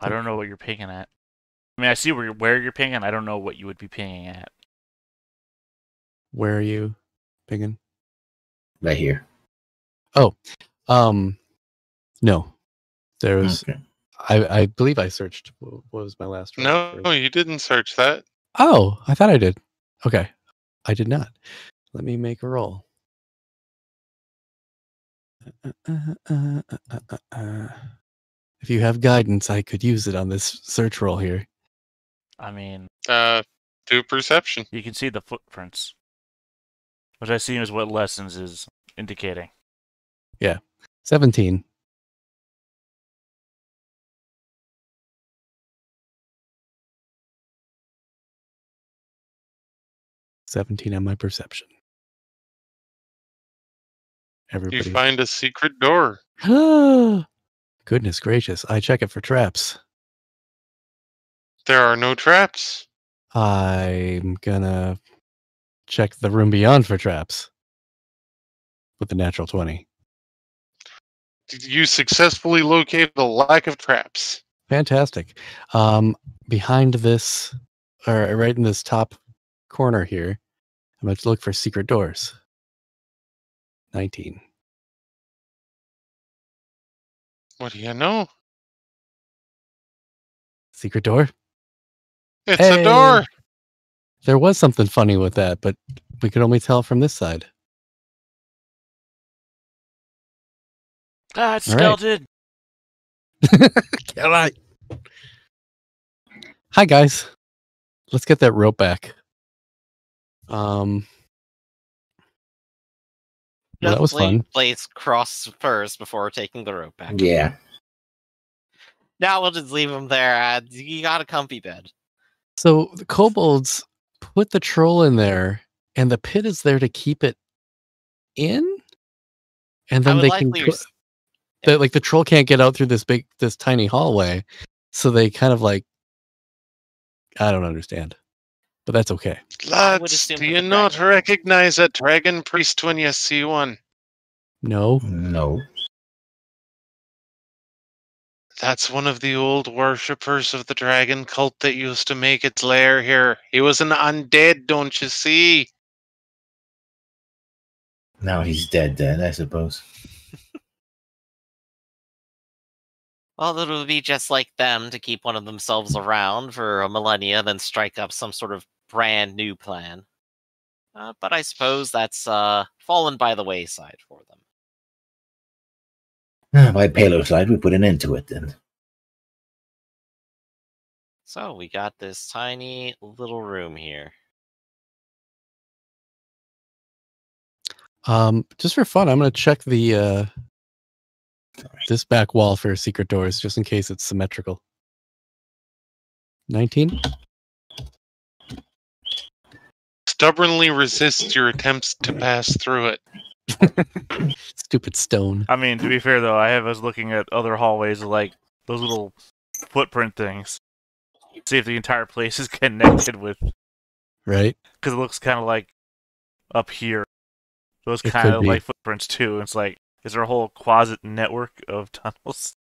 I don't know what you're pinging at. I mean, I see where you're, where you're pinging. I don't know what you would be pinging at. Where are you pinging? Right here. Oh, um, no. There was. Okay. I I believe I searched. What what was my last? roll No, for- you didn't search that. Oh, I thought I did. Okay, I did not. Let me make a roll. Uh, uh, uh, uh, uh, uh, uh. If you have guidance, I could use it on this search roll here. I mean, Uh, do perception. you can see the footprints, which I assume is what lessons is indicating. Yeah, Seventeen. Seventeen on my perception. You find a secret door. Goodness gracious! I check it for traps. There are no traps. I'm gonna check the room beyond for traps with the natural 20. You successfully located the lack of traps. Fantastic. Um, behind this, or right in this top corner here, I'm going to look for secret doors. 19. What do you know? Secret door? It's a door. There was something funny with that, but we could only tell from this side. Ah, it's All right. skeleton. Get right. Hi guys. Let's get that rope back. Um well, that was Definitely fun. Place cross first before taking the rope back. Yeah. Now we'll just leave him there. Uh, you got a comfy bed. So the kobolds put the troll in there and the pit is there to keep it in? And then they can likely the, like the troll can't get out through this big this tiny hallway. So they kind of like I don't understand. But that's okay. Lads, do you not dragon- recognize a dragon priest when you see one? No. No. That's one of the old worshippers of the dragon cult that used to make its lair here. He was an undead, don't you see? Now he's dead. Dead, I suppose. Well, it would be just like them to keep one of themselves around for a millennia, then strike up some sort of brand new plan. Uh, but I suppose that's uh, fallen by the wayside for them. Ah, By Palo side, we put an end to it then. So we got this tiny little room here. Um just for fun, I'm gonna check the uh Sorry. This back wall for secret doors just in case it's symmetrical. 19? Stubbornly resist your attempts to pass through it. Stupid stone. I mean, to be fair though, I have us looking at other hallways like those little footprint things. See if the entire place is connected with, Right? because it looks kind of like up here. Those kind of like footprints too. It's like, is there a whole closet network of tunnels?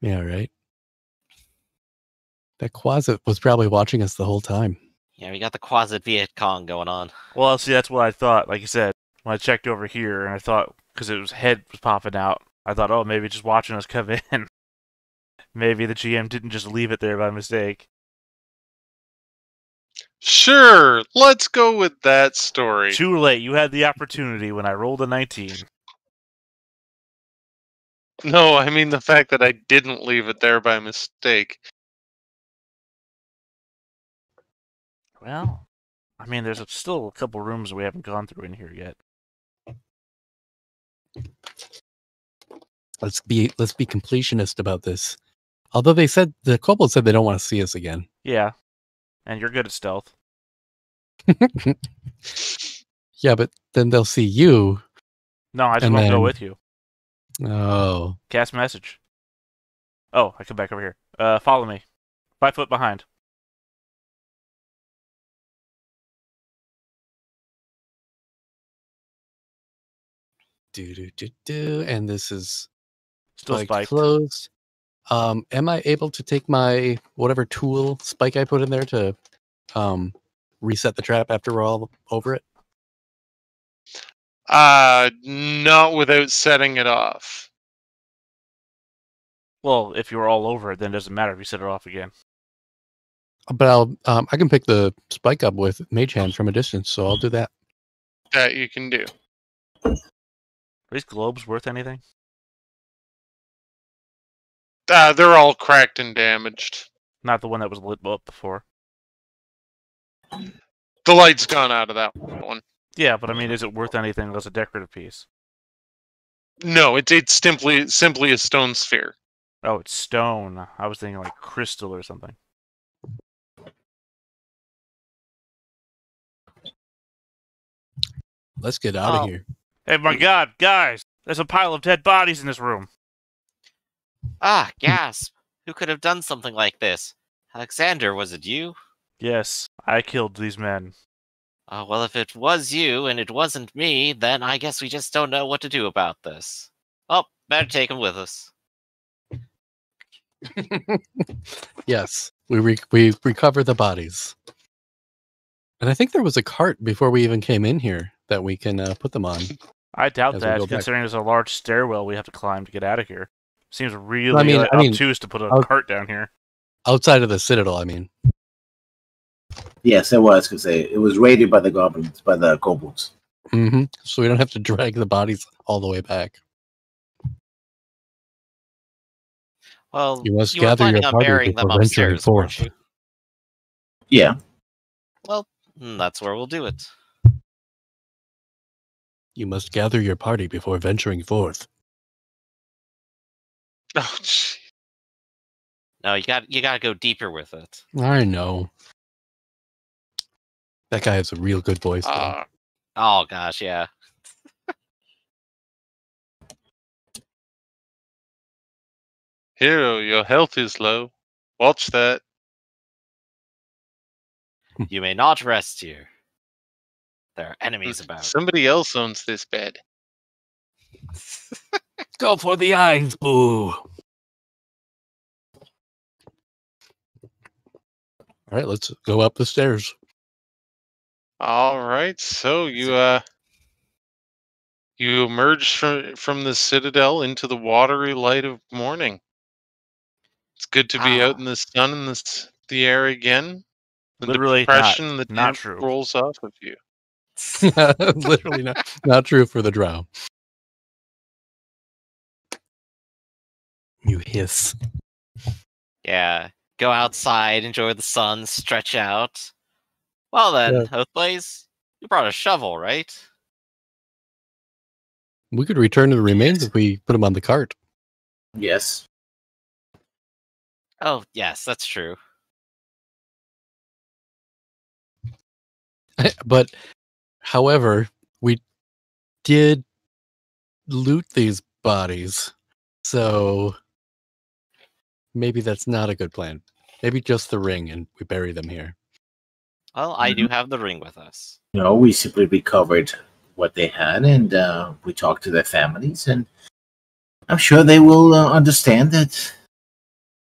Yeah, right. That closet was probably watching us the whole time. Yeah, we got the Quasit Viet Cong going on. Well, see, that's what I thought. Like you said, when I checked over here, and I thought because it was head was popping out, I thought, oh, maybe just watching us come in. maybe the GM didn't just leave it there by mistake. Sure, let's go with that story. Too late. You had the opportunity when I rolled a 19. No, I mean the fact that I didn't leave it there by mistake. Well, I mean, there's still a couple rooms we haven't gone through in here yet. Let's be let's be completionist about this. Although they said the kobold said they don't want to see us again. Yeah, and you're good at stealth. yeah, but then they'll see you. No, I just And won't go with you. Oh, Cast message. Oh, I come back over here. Uh, follow me. Five foot behind. do do do do, and this is Still like spiked. closed. Um, am I able to take my whatever tool spike I put in there to um, reset the trap after we're all over it? Uh, not without setting it off. Well, if you're all over it, then it doesn't matter if you set it off again. But I'll um, I can pick the spike up with mage hand from a distance, so I'll do that. That you can do. Are these globes worth anything? Uh, they're all cracked and damaged. Not the one that was lit up before. The light's gone out of that one. Yeah, but I mean, is it worth anything as a decorative piece? No, it's it's simply simply a stone sphere. Oh, it's stone. I was thinking like crystal or something. Let's get out of Oh. here. Hey, my God, guys! There's a pile of dead bodies in this room. Ah, gasp! Who could have done something like this? Alexander, was it you? Yes, I killed these men. Uh, well, if it was you and it wasn't me, then I guess we just don't know what to do about this. Oh, better take him with us. yes, we re- we recover the bodies, and I think there was a cart before we even came in here that we can uh, put them on. I doubt As that, go back. considering there's a large stairwell we have to climb to get out of here. Seems really mean- uh, I mean, obtuse to put a I'll- cart down here. Outside of the citadel, I mean. Yes, it was because it was raided by the goblins, by the kobolds. hmm So we don't have to drag the bodies all the way back. Well, You must were gather your planning party them before venturing forth. Yeah, Well, that's where we'll do it. You must gather your party before venturing forth. Oh, gee. No, you got you got to go deeper with it. I know. That guy has a real good voice. Uh, Oh gosh, yeah. hero, your health is low. Watch that. You may not rest here. There are enemies about. Somebody else owns this bed. Go for the eyes, boo. All right, let's go up the stairs. All right, so you uh you emerge from from the citadel into the watery light of morning. It's good to be out Ah. in the sun and the s- the air again. The Literally not- depression, the not damp true. rolls off of you. Literally not, not true for the drow. You hiss. Yeah, go outside, enjoy the sun, stretch out. Well then, Yeah. Oathblaze, you brought a shovel, right? We could return to the remains if we put them on the cart. yes. Oh yes, that's true. but however, we did loot these bodies. So maybe that's not a good plan. Maybe just the ring and we bury them here. Well, I do have the ring with us. You know, we simply recovered what they had, and uh, we talked to their families, and I'm sure they will uh, understand that.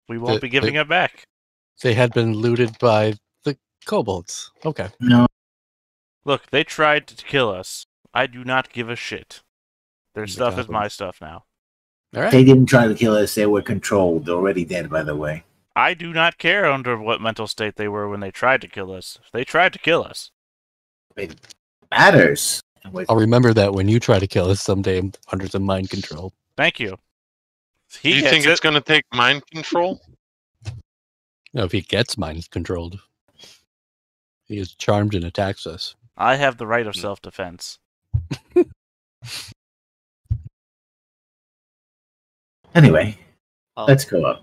We won't The- be giving the- it back. They had been looted by the kobolds. Okay. No, Look, they tried to kill us. I do not give a shit. Their The stuff is my stuff now. All right. they didn't try to kill us. They were controlled. They're already dead, by the way. I do not care under what mental state they were when they tried to kill us. They tried to kill us. It matters. I'll remember that when you try to kill us someday under some mind control. Thank you. Do you think it. it's going to take mind control? No, if he gets mind controlled, he is charmed and attacks us. I have the right of Hmm. self-defense. Anyway, Well, let's go up.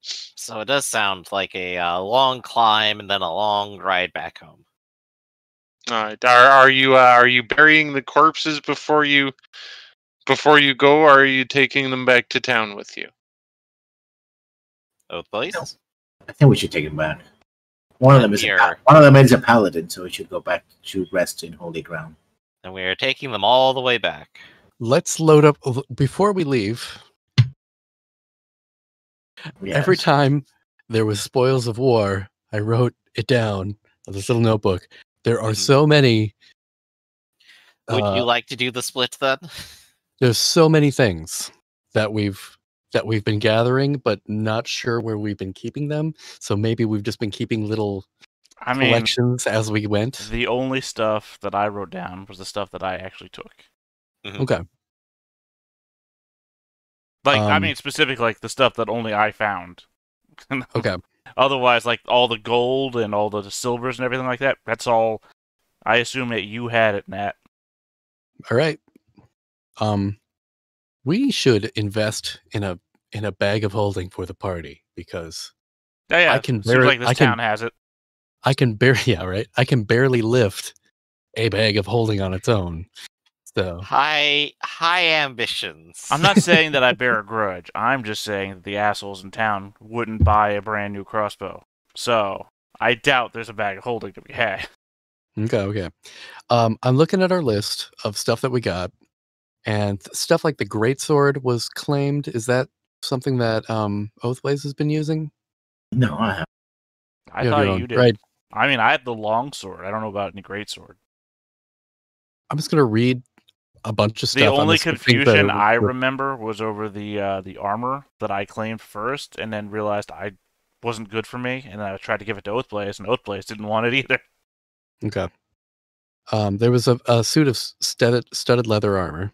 So it does sound like a uh, long climb and then a long ride back home. All right. Are are you uh, are you burying the corpses before you before you go, or are you taking them back to town with you? Oathblaze? I think we should take them back. One of them is a, one of them is a paladin, so we should go back to rest in holy ground. And we are taking them all the way back. Let's load up before we leave. Every time there was spoils of war, I wrote it down on this little notebook. There are Mhm. so many. Would uh, you like to do the split then? there's so many things that we've that we've been gathering, but not sure where we've been keeping them. So maybe we've just been keeping little I mean, collections as we went. the only stuff that I wrote down was the stuff that I actually took. Okay. Like, I Um, mean, specific like the stuff that only I found. Okay. Otherwise, like all the gold and all the silvers and everything like that, that's all. I assume that you had it, Nat. All right. Um, we should invest in a in a bag of holding for the party because Yeah, yeah. I can seems like this I can- town has it. I can barely yeah right. I can barely lift a bag of holding on its own. So High high ambitions. I'm not saying that I bear a grudge. I'm just saying that the assholes in town wouldn't buy a brand new crossbow. So I doubt there's a bag of holding to be had. okay, okay. Um, I'm looking at our list of stuff that we got, and stuff like the great sword was claimed. Is that something that um Oathblaze has been using? No, I have. I You have your thought own- you did. Right. I mean, I had the long sword. I don't know about any great sword. I'm just gonna read a bunch of stuff. The only this with that confusion are- I remember was over the uh, the armor that I claimed first, and then realized I wasn't good for me, and then I tried to give it to Oathblaze, and Oathblaze didn't want it either. Okay. Um, there was a, a suit of studded, studded leather armor.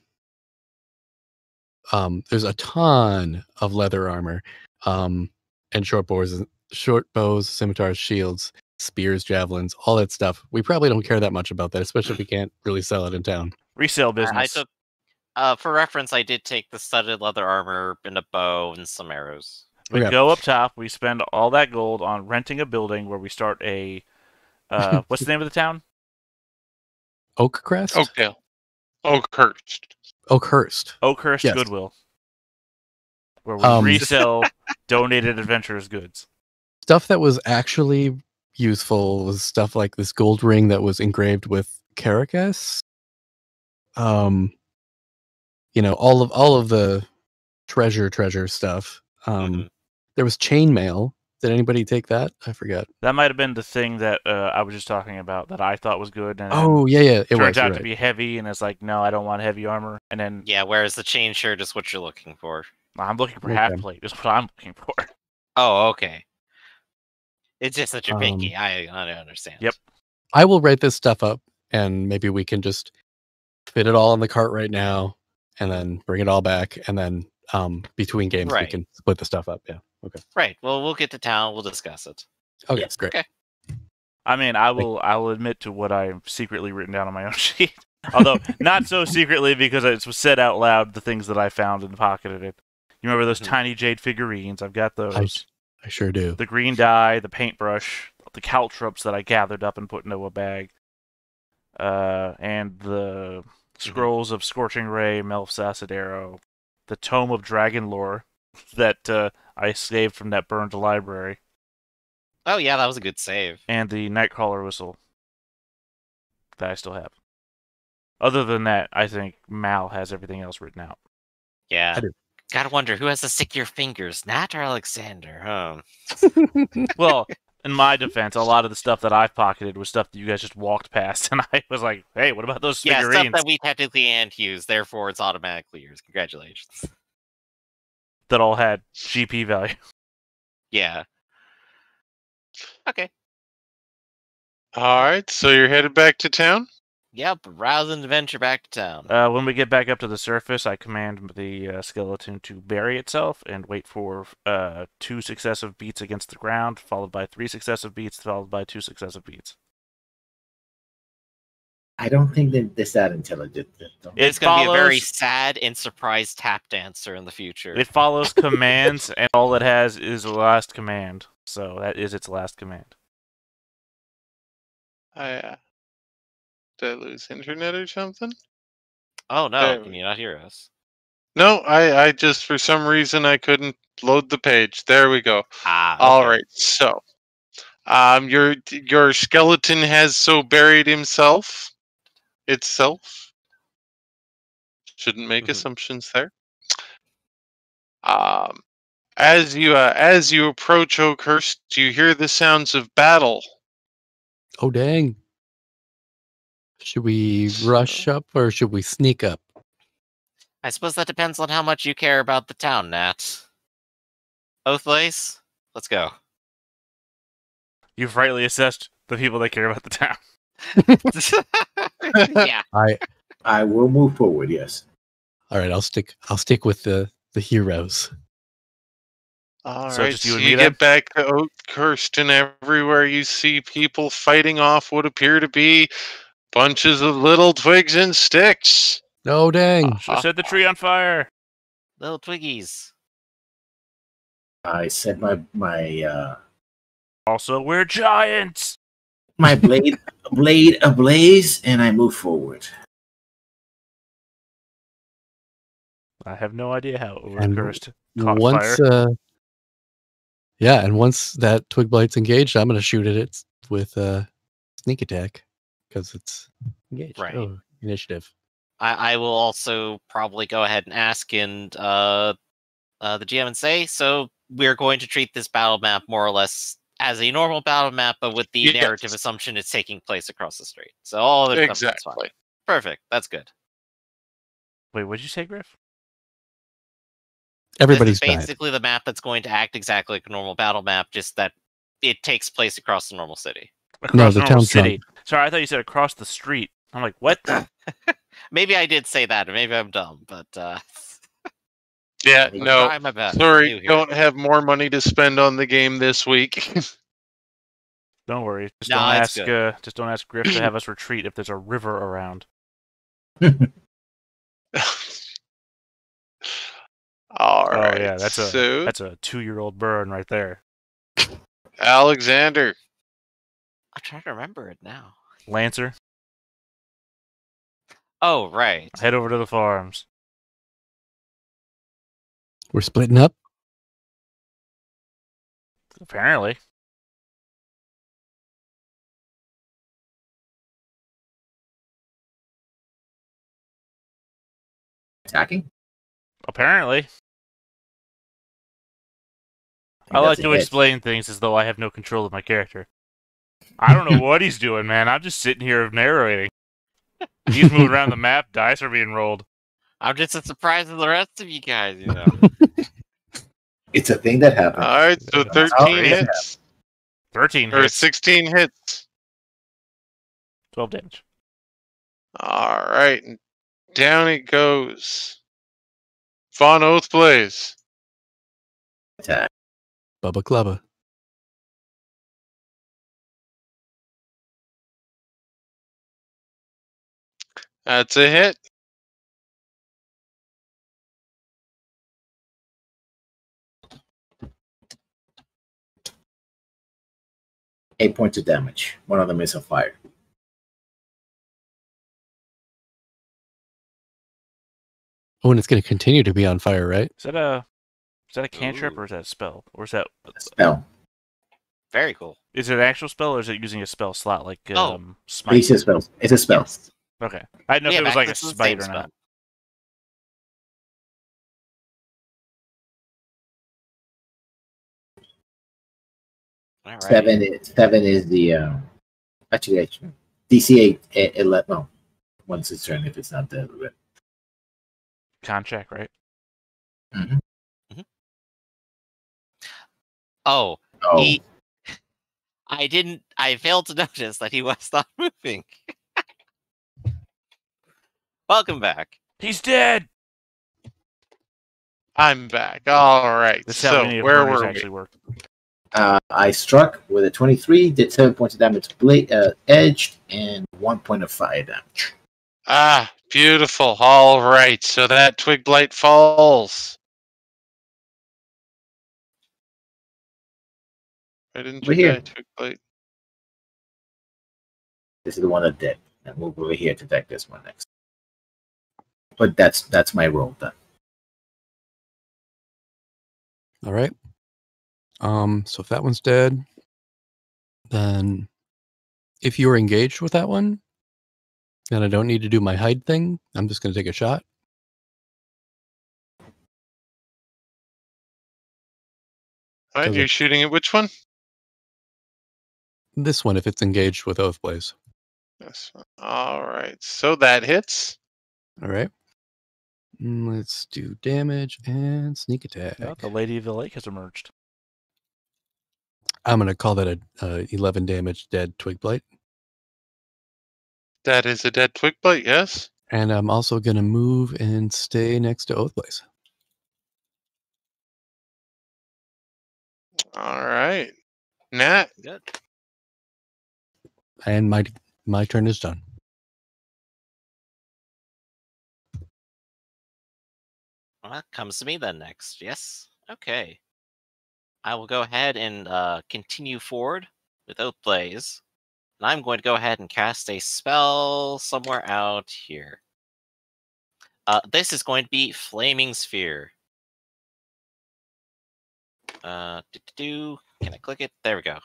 Um, there's a ton of leather armor, um, and short bows, short bows, scimitars, shields, spears, javelins, all that stuff. We probably don't care that much about that, especially if we can't really sell it in town. Resale I- business. I took uh for reference I did take the studded leather armor and a bow and some arrows. We Okay. go up top. We spend all that gold on renting a building where we start a. Uh, what's the name of the town? Oakcrest, Oakdale. Oakhurst. Oakhurst. Oakhurst Yes. Goodwill, where we Um, resell donated adventurers goods. Stuff that was actually useful was stuff like this gold ring that was engraved with Karakas. Um, you know, all of all of the treasure treasure stuff. Um, Mhm. there was chainmail. Did anybody take that? I forgot. That might have been the thing that uh, I was just talking about that I thought was good, and Oh yeah, yeah, it turns was. out you're to be heavy, and it's like, no, I don't want heavy armor. And then Yeah, whereas the chain shirt is what you're looking for. I'm looking for Okay. half plate. Is what I'm looking for. Oh, okay. It's just that you're Um, picky. I I don't understand. Yep. I will write this stuff up, and maybe we can just fit it all in the cart right now, and then bring it all back, and then um, between games we can split the stuff up. Yeah. Okay. Right. Well, we'll get to town. We'll discuss it. Okay. Yes. Great. Okay. I mean, I will. I will admit to what I've secretly written down on my own sheet. Although not so secretly because it was said out loud the things that I found and pocketed it. You remember those Mhm. tiny jade figurines? I've got those. I, I sure do. the green dye, the paintbrush, the caltrops that I gathered up and put into a bag, uh, and the scrolls of Scorching Ray, Melf's Acid Arrow, the tome of Dragon Lore that uh, I saved from that burned library, Oh yeah, that was a good save. and the Nightcrawler whistle that I still have. Other than that, I think Mal has everything else written out. Yeah. I do. Gotta wonder who has the stickier fingers, Nat or Alexander? Huh. Well, in my defense, a lot of the stuff that I've pocketed was stuff that you guys just walked past, and I was like, "Hey, what about those figurines?" Yeah, stuff that we technically can't use, therefore it's automatically yours. Congratulations. that all had GP value. Yeah. Okay. All right, so you're headed back to town. Yep. Rouse and adventure back to town. Uh, when we get back up to the surface, I command the uh, skeleton to bury itself and wait for uh, two successive beats against the ground, followed by three successive beats, followed by two successive beats. I don't think that that's that intelligent. Don't- It it's gonna be a very sad and surprised tap dancer in the future. It follows commands, and all it has is the last command. So that is its last command. I uh, did I lose internet or something? oh no, There can we- you not hear us? No, I I just for some reason I couldn't load the page. There we go. Ah. All okay. right, so um, your your skeleton has so buried himself itself. Shouldn't make Mhm. assumptions there. Um, As you uh, as you approach Oakhurst, do you hear the sounds of battle. Oh dang. Should we rush up or should we sneak up? I suppose that depends on how much you care about the town, Nat. Oathblaze, let's go. You've rightly assessed the people that care about the town. yeah. I I will move forward. Yes. all right, I'll stick I'll stick with the the heroes. All right, So just you so and you me then? get back to Oakhurst, and everywhere you see people fighting off what appear to be bunches of little twigs and sticks. Oh dang. Should have set the tree on fire. Little Twiggies. I set my my uh Also, we're giants. my blade blade ablaze, and I move forward. I have no idea how And Oakhurst caught once fire. uh Yeah, and once that twig blight's engaged, I'm gonna shoot at it with uh sneak attack because it's engaged. Right. Oh, initiative. I, I will also probably go ahead and ask and uh, uh, the GM and say, so we're going to treat this battle map more or less as a normal battle map, but with the narrative assumption it's taking place across the street. So all other stuff that's fine. Exactly. Perfect. That's good. Wait, what'd you say, Griff? Everybody's this is died. basically the map that's going to act exactly like a normal battle map, just that it takes place across the normal city. Across No, the normal town's city. Sorry, I thought you said across the street. I'm like, what? Maybe I did say that, or maybe I'm dumb, but uh, Yeah, I'm no. try my best. New Sorry, don't have more money to spend on the game this week. Don't worry. Just No, don't ask. Uh, just don't ask Griff to have us retreat if there's a river around. All right. Oh, yeah, that's a- so, That's a two-year-old burn right there. Alexander. I'm trying to remember it now. Lancer, Oh, right. head over to the farms. We're splitting up. Apparently, Attacking. apparently. think I like that's a to hit. explain things as though I have no control of my character. I don't know what he's doing, man. I'm just sitting here narrating. He's moving around the map. Dice are being rolled. I'm just as surprised as the rest of you guys, you know. It's a thing that happens. All right, so That's how 13 it is. hits. Thirteen Or hits, 16 hits. twelve damage. All right. Down it goes. Von Oathblaze. Attack. Bubba Clubba. That's a hit. Eight points of damage. One of them is on fire. Oh, and it's gonna continue to be on fire, right? Is that a is that a cantrip Ooh. or is that a spell? Or is that Spell. Very cool. is it an actual spell or is it using a spell slot like Oh. um smite? It's a spell. It's a spell. Yes. Okay, I didn't know Yeah, if it was like a it's the smite same or not. All right. Seven. Is, seven is the. Uh, actually, actually, DC eight. eh, Eleven. No, once it's turned If it's not dead. But, Con check, right? Mhm. Oh, Oh, he. I didn't. I failed to notice that he was not moving. Welcome back. He's dead. I'm back. All right. This is how So, where were we? actually work. uh, I struck with a twenty-three. Did seven points of damage. Blade uh, edged and one point of fire damage. Ah, beautiful. All right. So that twig blight falls. I didn't you We're here. twig blight? This is the one that did, and we'll go over here to deck this one next. But that's that's my role then. All right. Um, so if that one's dead, then if you're engaged with that one, then I don't need to do my hide thing. I'm just gonna take a shot. Right, Does you're it- shooting at which one? This one, if it's engaged with Oathblaze. This one. All right, so that hits. All right. Let's do damage and sneak attack. Oh, the Lady of the Lake has emerged. I'm gonna call that a, uh 11 damage dead twig blight, That is a dead twig bite, yes. and I'm also gonna move and stay next to Oathblaze. All right. Nat, Good. And my my turn is done. Well, that comes to me then next. Yes. Okay. I will go ahead and uh, continue forward with Oathblaze. And I'm going to go ahead and cast a spell somewhere out here. Uh, this is going to be Flaming Sphere. Uh, do. Can I click it? There we go.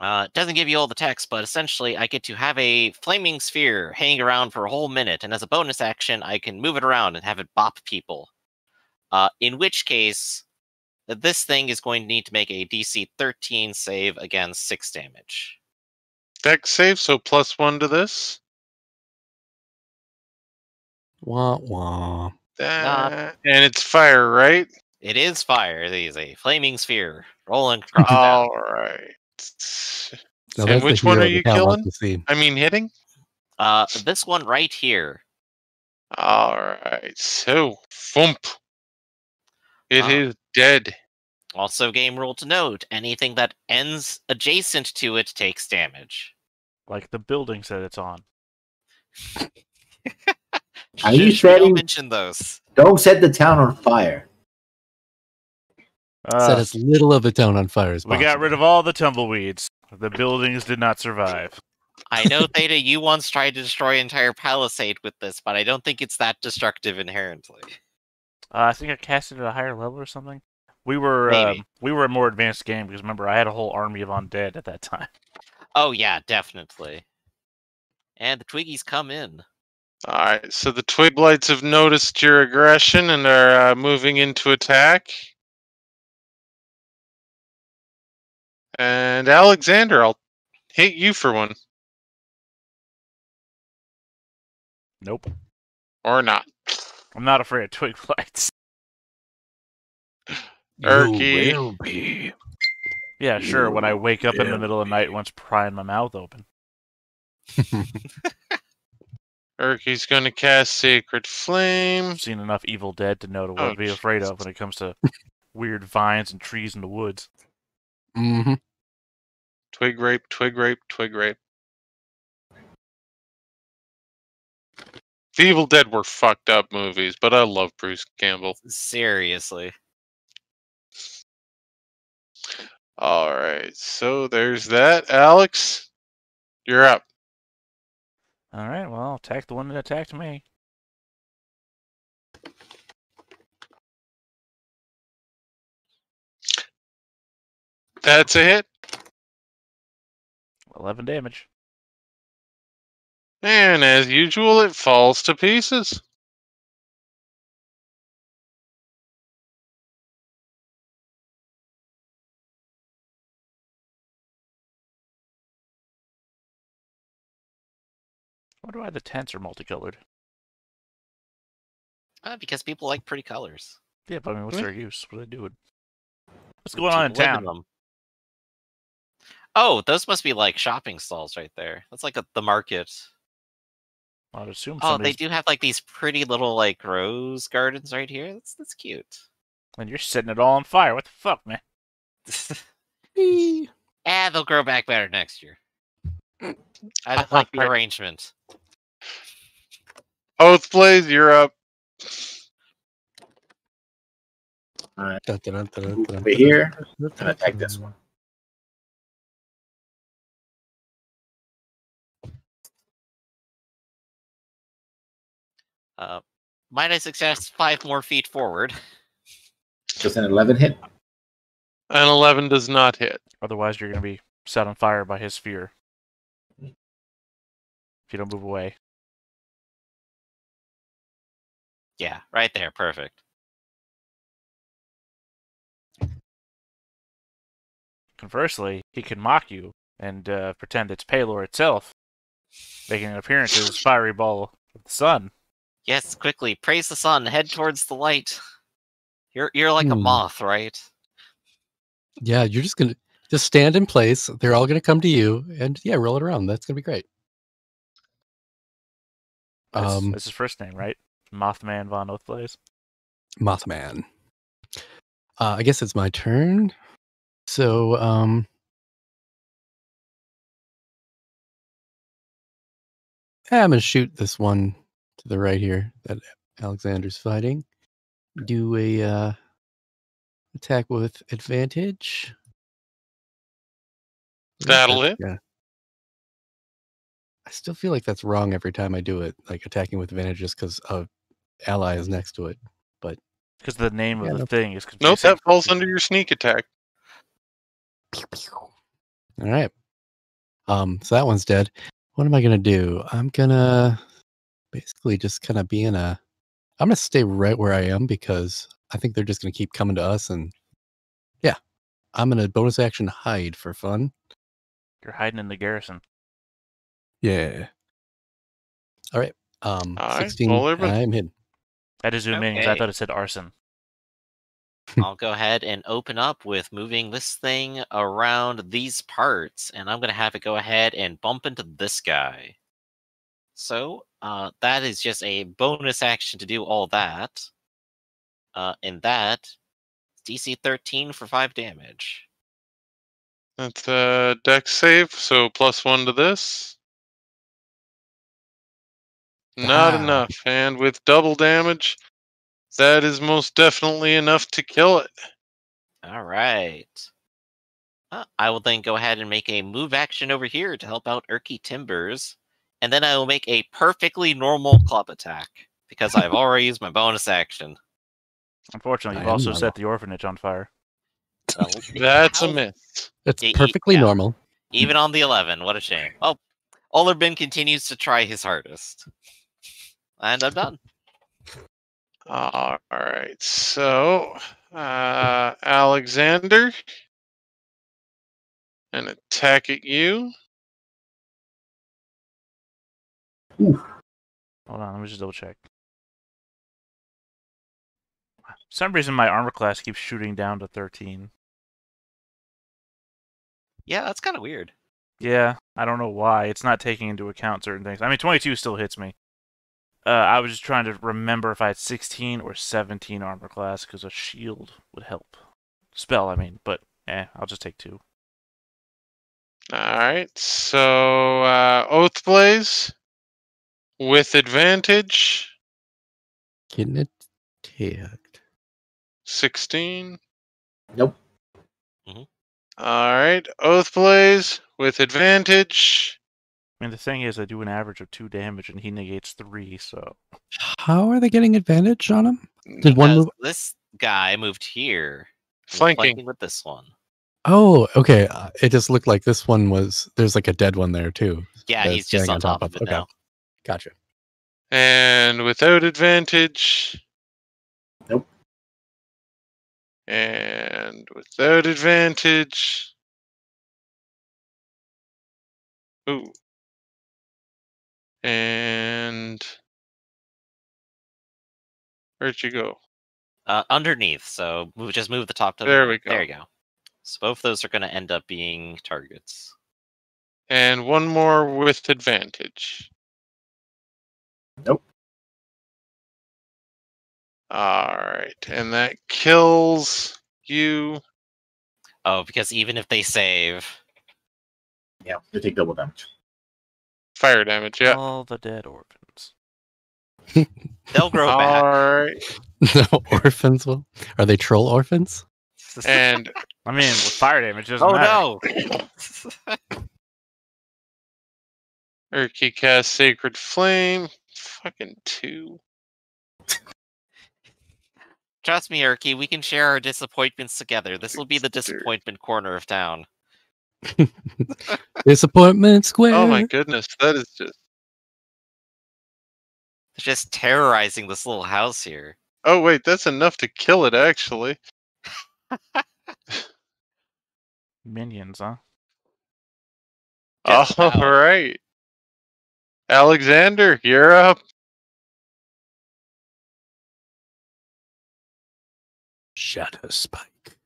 Uh, it doesn't give you all the text, but essentially, I get to have a flaming sphere hanging around for a whole minute, and as a bonus action, I can move it around and have it bop people. Uh, in which case, this thing is going to need to make a DC 13 save against 6 damage. deck save, so plus one to this. Wah wah. That, and it's fire, right? It is fire. It is a flaming sphere rolling across. down. All right. Now And which one are you killing? I mean, hitting. Uh, this one right here. All right. So, thump. It is Ah. dead. Also, game rule to note: anything that ends adjacent to it takes damage. Like the buildings that it's on. Are you Should- should we all mention those? Don't set the town on fire. Set Uh, as little of the town on fire as we got rid of all the tumbleweeds. The buildings did not survive. I know Theta, you once tried to destroy entire Palisade with this, but I don't think it's that destructive inherently. Uh, I think I cast it at a higher level or something. We were Maybe. um, we were a more advanced game because remember I had a whole army of undead at that time. Oh yeah, definitely. And the Twiggies come in. All right. So the twig blights have noticed your aggression and are uh, moving into attack. And Alexander, I'll hit you for one Nope, or not. I'm not afraid of twig blights. Erky. You will be. Yeah, sure. When I wake up in the middle of the night, once prying my mouth open. Erky's going to cast Sacred Flame. I've seen enough Evil Dead to know to oh, what Oh, to be afraid of when it comes to weird vines and trees in the woods. Hmm Twig rape, twig rape, twig rape. The Evil Dead were fucked up movies, but I love Bruce Campbell. Seriously. All right, so there's that. Alex, you're up. All right, well, attack the one that attacked me. That's a hit. 11 damage. And as usual, it falls to pieces. I wonder why the tents are multicolored. Uh, because people like pretty colors. Yeah, but I mean, what's Yeah. their use? What are they doing? What's going on in People live town? Them. Oh, those must be like shopping stalls right there. That's like a, the market. I'd assume Oh, they do have like these pretty little like rose gardens right here. That's that's cute. And you're setting it all on fire. What the fuck, man? ah, they'll grow back better next year. I don't like the right. arrangement. Oathblaze, you're up. Dun, dun, dun, Over here, dun, and attack this one. Uh, minus success, five more feet forward. Does an 11 hit? An 11 does not hit. Otherwise, you're going to be set on fire by his fear. If you don't move away. Yeah, right there. Perfect. Conversely, he can mock you and uh, pretend it's Pelor itself, making an appearance as a fiery ball of the sun. Yes, quickly, praise the sun, head towards the light. You're you're like a Hmm. moth, right? Yeah, you're just gonna just stand in place. They're all gonna come to you, and yeah, roll it around. That's gonna be great. That's, Um, that's his first name, right? Mothman von Oathblaze. Mothman. Uh, I guess it's my turn. So, um, yeah, I'm gonna shoot this one to the right here that Alexander's fighting. Do a uh, attack with advantage. Yeah, That'll that's- hit. Yeah. I still feel like that's wrong every time I do it, like attacking with advantage just because a ally is next to it. But because the name Yeah, of the no- thing is Nope, that falls under your sneak attack. All right. Um, so that one's dead. What am I gonna do? I'm gonna basically just kind of being a. I'm gonna stay right where I am because I think they're just gonna keep coming to us, and yeah, I'm gonna bonus action hide for fun. You're hiding in the garrison. Yeah. All right. Um, All right, 16. roll everybody. I'm hidden. I had to zoom in because I Okay. thought it said arson. I'll go ahead and open up with moving this thing around these parts, and I'm gonna have it go ahead and bump into this guy. So uh, that is just a bonus action to do all that. Uh, and that DC 13 for five damage. That's a deck save, so plus one to this. Not Ah. enough. And with double damage, that is most definitely enough to kill it. All right. Uh, I will then go ahead and make a move action over here to help out Erky Timbers, and then I will make a perfectly normal club attack because I've already used my bonus action. Unfortunately, you've also normal. set the orphanage on fire. Well, That's a how- myth. It's Yeah, perfectly yeah. normal. Even on the 11, what a shame. Well, Olerbin continues to try his hardest. And I'm done. All right. So, uh, Alexander, an attack at you. Hold on, let me just double check. For some reason, my armor class keeps shooting down to 13. Yeah, that's kind of weird. Yeah, I don't know why. It's not taking into account certain things. I mean, 22 still hits me. Uh, I was just trying to remember if I had 16 or 17 armor class because a shield would help. Spell, I mean, but eh, I'll just take two. All right. So, uh, Oathblaze with advantage, Getting it tagged. 16. Nope. All right. Oathblaze with advantage. I mean, the thing is, I do an average of two damage and he negates three, so. How are they getting advantage on him? Did one move? This guy moved here. and Flanking. with this one. Oh, okay. uh, It just looked like this one was. There's like a dead one there too. Yeah, That's he's just standing on top of it Okay. now. Gotcha. And without advantage. Nope. And without advantage. Ooh. And where'd you go? Uh, underneath, so move, just move the top to the There we There go. you go. So both those are going to end up being targets. And one more with advantage. Nope. All right, and that kills you. Oh, because even if they save, Yeah, they take double damage. Fire damage, yeah. All the dead orphans. they'll grow back. All right, no orphans will. Are they troll orphans? and I mean, with fire damage, it doesn't oh matter. no! Erky cast Sacred Flame. Fucking two. Trust me, Erky, we can share our disappointments together. This will be the disappointment corner of town. Disappointment square. Oh my goodness, that is just. Just terrorizing this little house here. Oh wait, that's enough to kill it actually. Minions, huh? All Just about. right. Alexander, you're up. Shadow Spike.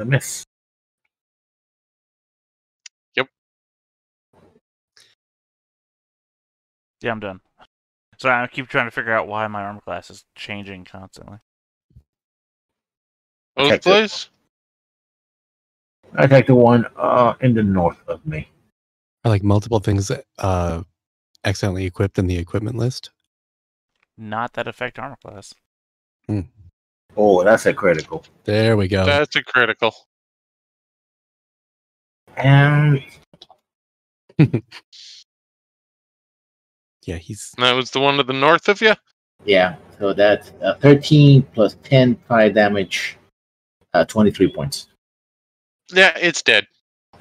A miss. Yep. Yeah, I'm done. So I keep trying to figure out why my armor class is changing constantly. Okay, Oathblaze. I take the one uh, in the north of me. Are like multiple things uh accidentally equipped in the equipment list? Not that affect armor class. Oh, that's a critical. There we go. That's a critical. And yeah, he's And that was the one to the north of you? yeah, so that's uh, 13 plus 10 fire damage, uh, 23 points. Yeah, it's dead.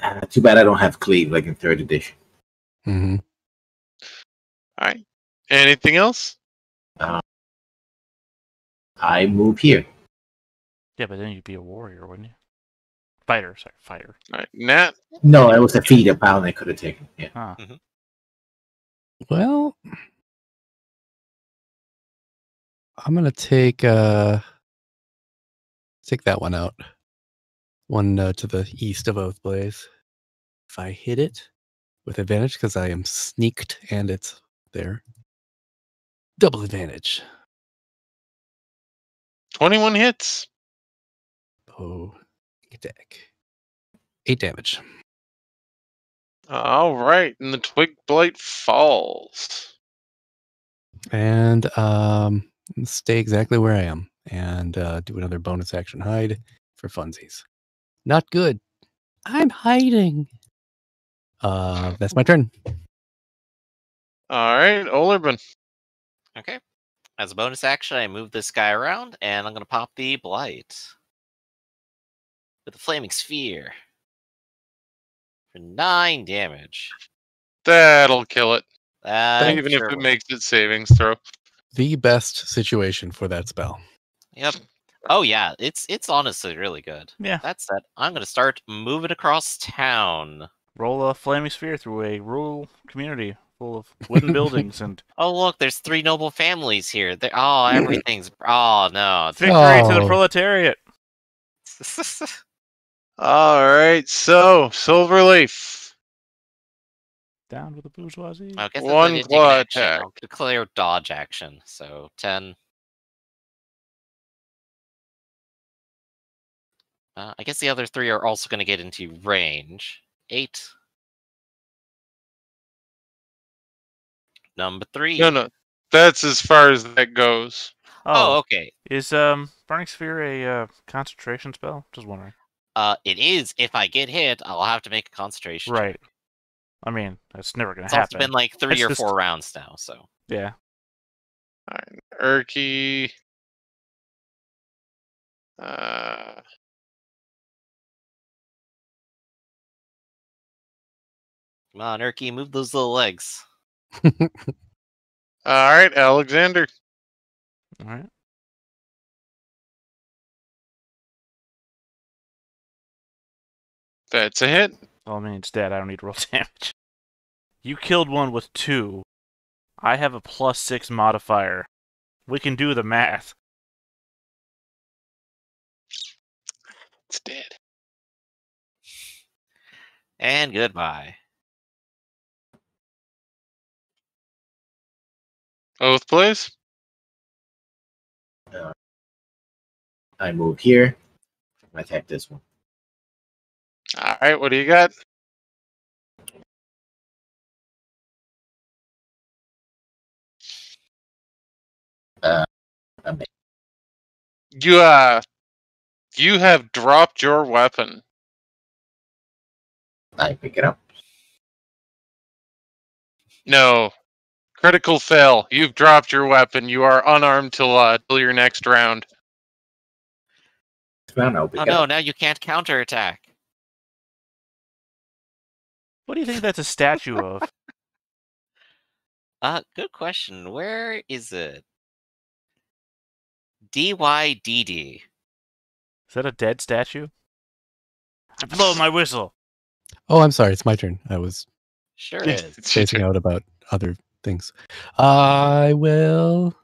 Uh, too bad I don't have cleave like in third edition. Mm-hmm. All right. Anything else? I move here. Yeah, but then you'd be a warrior, wouldn't you? Fighter, sorry, fighter. All right. Nat, No, it was a feat a pound I could have taken. Yeah. Huh. Well, I'm gonna take uh take that one out. One uh, to the east of Oathblaze. If I hit it with advantage, because I am sneaked and it's there. Double advantage. 21 hits. Oh, attack. Eight damage. All right. And the twig blight falls. And um stay exactly where I am. And uh, do another bonus action hide for funsies. Not good. I'm hiding. Uh that's my turn. All right. Olerban. Okay. As a bonus action, I move this guy around, and I'm going to pop the blight with a flaming sphere for nine damage. That'll kill it. That even sure if it will. makes it savings throw. The best situation for that spell. Yep. Oh yeah, it's it's honestly really good. Yeah. That said, I'm going to start moving across town. Roll a flaming sphere through a rural community full of wooden buildings and Oh look, there's three noble families here. They oh everything's oh no. victory to the Oh. proletariat. All right. So, Silverleaf. Down with the bourgeoisie. I guess One I did claw attack. I'll declare dodge action. So ten. Uh, I guess the other three are also going to get into range. Eight. Number three. No, no. That's as far as that goes. Oh, Oh, okay. is um burning sphere a uh, concentration spell? Just wondering. Uh, it is. If I get hit, I'll have to make a concentration. check. Right. I mean, that's never gonna It's also happen. been like three It's or just- four rounds now. So Yeah. All right. Erky. Uh, come on, Erky, move those little legs. All right. Alexander. All right. That's a hit. Oh, well, I mean, it's dead. I don't need to roll damage. You killed one with two. I have a plus six modifier. We can do the math. It's dead. And goodbye. Oathblaze. I move here. I attack this one. All right. What do you got? Miss. You uh, you have dropped your weapon. I pick it up. No, critical fail. You've dropped your weapon. You are unarmed till uh till your next round. This round I'll pick Oh no, now you can't counterattack. What do you think that's a statue of? Uh, good question. Where is it? DYDD. Is that a dead statue? I blow my whistle. Oh, I'm sorry. It's my turn. I was Sure Yeah, is. it's your spacing turn. out about other things. I will.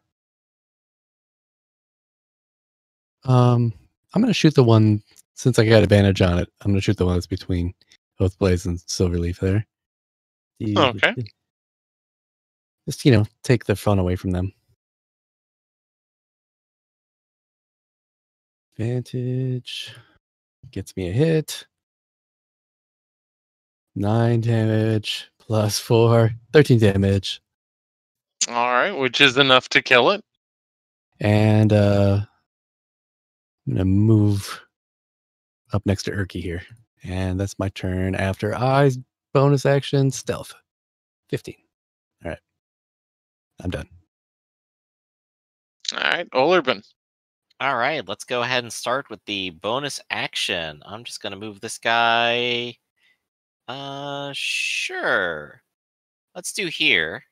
Um, I'm gonna shoot the one since I got advantage on it. I'm gonna shoot the one that's between Oathblaze and Silverleaf there. The- Okay. Just you know, take the fun away from them. Advantage gets me a hit. Nine damage plus four, 13 damage. All right, which is enough to kill it. And uh I'm gonna move up next to Erky here. And that's my turn after I bonus action stealth. 15. All right. I'm done. All right, Olerben. All right, let's go ahead and start with the bonus action. I'm just gonna move this guy. Uh, sure. Let's do here.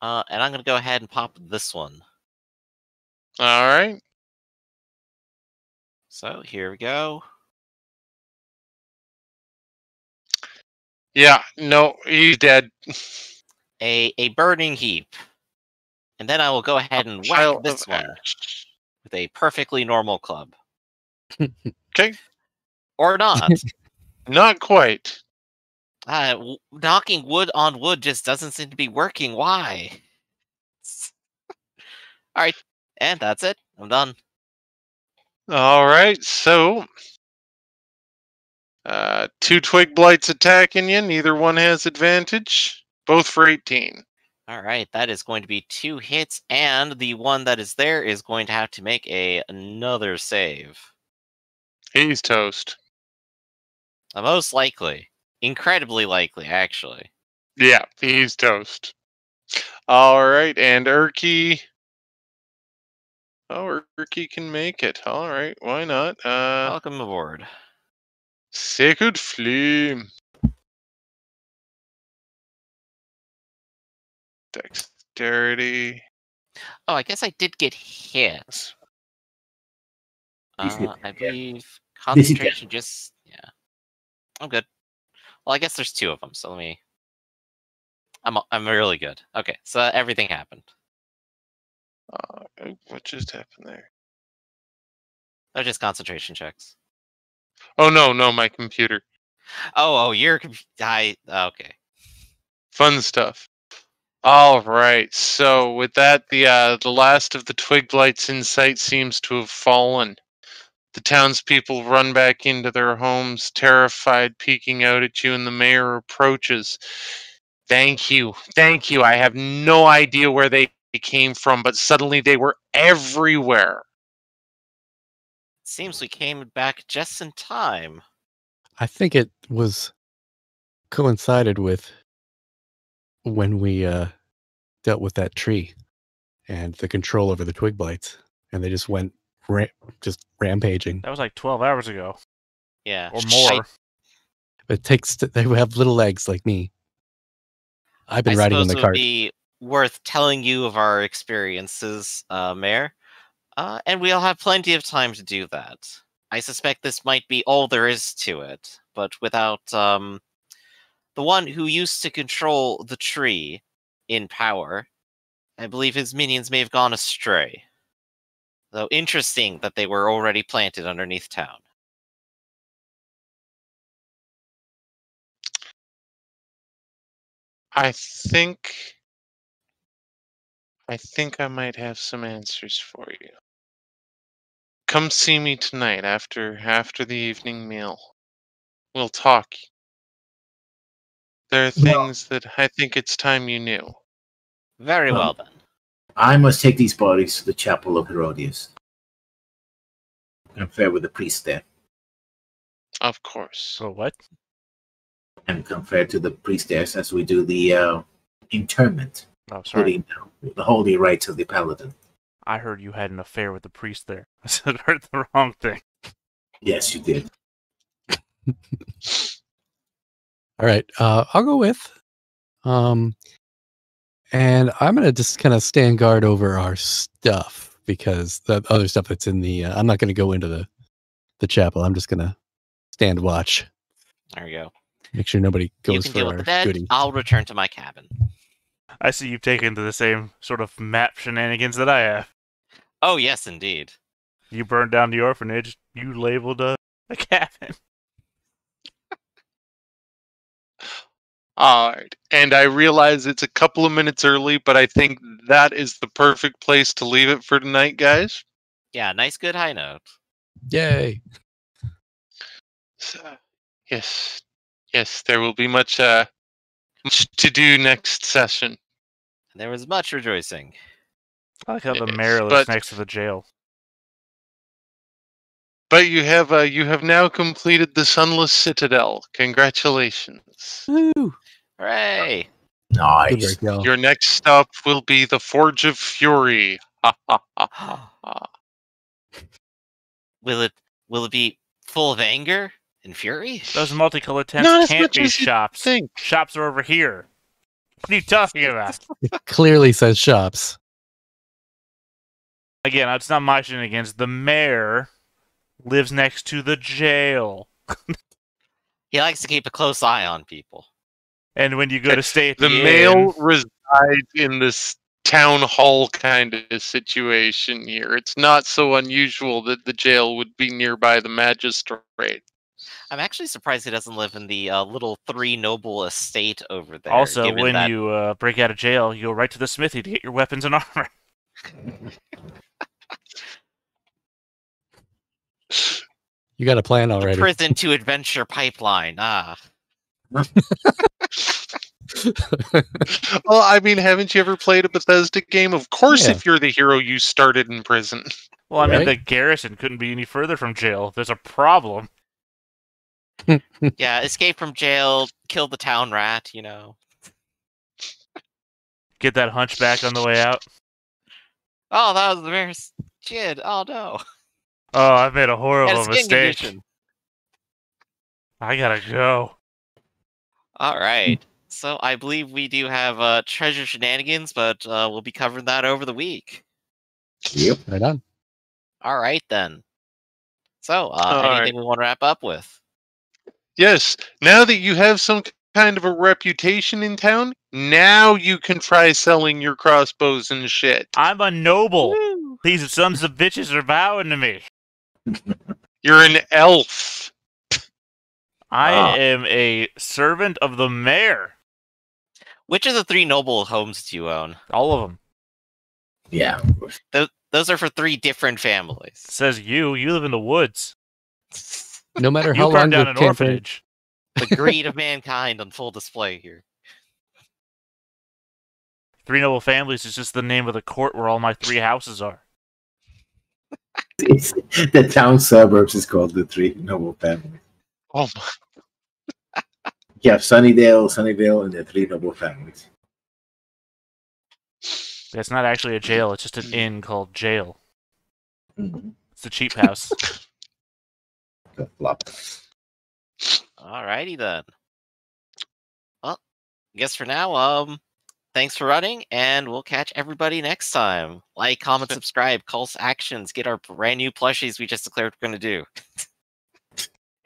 Uh, and I'm gonna go ahead and pop this one. All right. So here we go. Yeah, no, he's dead. A a burning heap. And then I will go ahead and whack this one ash. with a perfectly normal club. okay. Or not. Not quite. Uh, w- knocking wood on wood just doesn't seem to be working. Why? All right, and that's it. I'm done. All right, so uh, two twig blights attacking you. Neither one has advantage. Both for 18. All right, that is going to be two hits, and the one that is there is going to have to make a another save. He's toast. Uh, most likely, incredibly likely, actually. Yeah, he's toast. All right, and Erky. Oh, Erky can make it. All right, why not? Uh, Welcome aboard. Sacred Flame. Dexterity. Oh, I guess I did get hit. Uh, I believe concentration just yeah. I'm good. Well, I guess there's two of them, so let me. I'm I'm really good. Okay, so everything happened. Uh, oh, what just happened there? They're just concentration checks. Oh no, no, my computer. Oh, oh, you're I okay. Fun stuff. All right. So with that, the uh, the last of the twig blights in sight seems to have fallen. The townspeople run back into their homes, terrified, peeking out at you, and the mayor approaches. Thank you, thank you. I have no idea where they came from, but suddenly they were everywhere. Seems we came back just in time. I think it was coincided with when we uh dealt with that tree and the control over the twig blights and they just went ra- just rampaging That was like 12 hours ago Yeah. or Shite. more. it takes they have little legs like me i've been I riding on suppose the it would cart be worth telling you of our experiences, uh, Mayor. Uh, and we'll have plenty of time to do that. I suspect this might be all there is to it, but without um, the one who used to control the tree in power, I believe his minions may have gone astray. Though interesting that they were already planted underneath town. I think. I think I might have some answers for you. Come see me tonight after after the evening meal. We'll talk. There are Well- things that I think it's time you knew. Very Well, well then. I must take these bodies to the chapel of Herodias. Confer with the priest there, Of course. So what? and confer to the priest there as we do the uh, interment, Oh, sorry. putting the holy rites of the paladin. I heard you had an affair with the priest there. I said I heard the wrong thing. Yes, you did. all right uh i'll go with um and i'm gonna just kind of stand guard over our stuff because the other stuff that's in the uh, i'm not gonna go into the the chapel. I'm just gonna stand watch, There you go. make sure nobody you goes can for deal our with the dead. goodie. I'll return to my cabin. I see you've taken to the same sort of map shenanigans that I have. Oh yes, indeed. You burned down the orphanage. You labeled a, a cabin. All right. And I realize it's a couple of minutes early, but I think that is the perfect place to leave it for tonight, guys. Yeah, nice, good high note. Yay! So, yes, yes, there will be much, uh, much to do next session. There was much rejoicing. I like how the Yes, mayor lives but- next to the jail. But you have, uh, you have now completed the Sunless Citadel. Congratulations. Woo! Hooray! Nice. work. Your next stop will be the Forge of Fury. Will it will it be full of anger and fury? Those multicolored tents Not can't be shops. Think. Shops are over here. What are you talking about? It clearly says shops. Again, it's not my shenanigans. The mayor lives next to the jail. He likes to keep a close eye on people. And when you go to stay at the, The inn, male resides in this town hall kind of situation here. It's not so unusual that the jail would be nearby the magistrate. I'm actually surprised he doesn't live in the uh, little three noble estate over there. also, given when that- you uh, break out of jail, you go right to the smithy to get your weapons and armor. You got a plan the already. prison to adventure pipeline. Ah, Well, I mean, haven't you ever played a Bethesda game? Of course, Yeah. if you're the hero, you started in prison. Well, I mean, the garrison couldn't be any further from jail. There's a problem. yeah. Escape from jail, kill the town rat. You know. Get that hunchback on the way out. Oh, that was the mayor's kid. Oh no. Oh, I made a Had a horrible mistake. condition. I gotta go. All right. So I believe we do have uh, treasure shenanigans, but uh, we'll be covering that over the week. Yep. Right on. All right then. So, uh, All right. anything we want to wrap up with? Yes, now that you have some kind of a reputation in town, now you can try selling your crossbows and shit. I'm a noble. Woo! These sons of bitches are bowing to me. You're an elf. I Ah. am a servant of the mayor. Which of the three noble homes do you own? All of them. Yeah. Th- those are for three different families. Says you. You live in the woods. No matter how long burned down the an orphanage. the greed of mankind on full display here. Three noble families is just the name of the court where all my three houses are. The town suburbs is called the Three Noble Families. Oh my. You have Sunnydale, Sunnyvale, and the Three Noble Families. That's not actually a jail. It's just an inn called jail. Mhm. It's a cheap house. The flop. Alrighty then. Well, I guess for now, um, thanks for running, and we'll catch everybody next time. Like, comment, subscribe, calls, actions, get our brand new plushies we just declared we're going to do.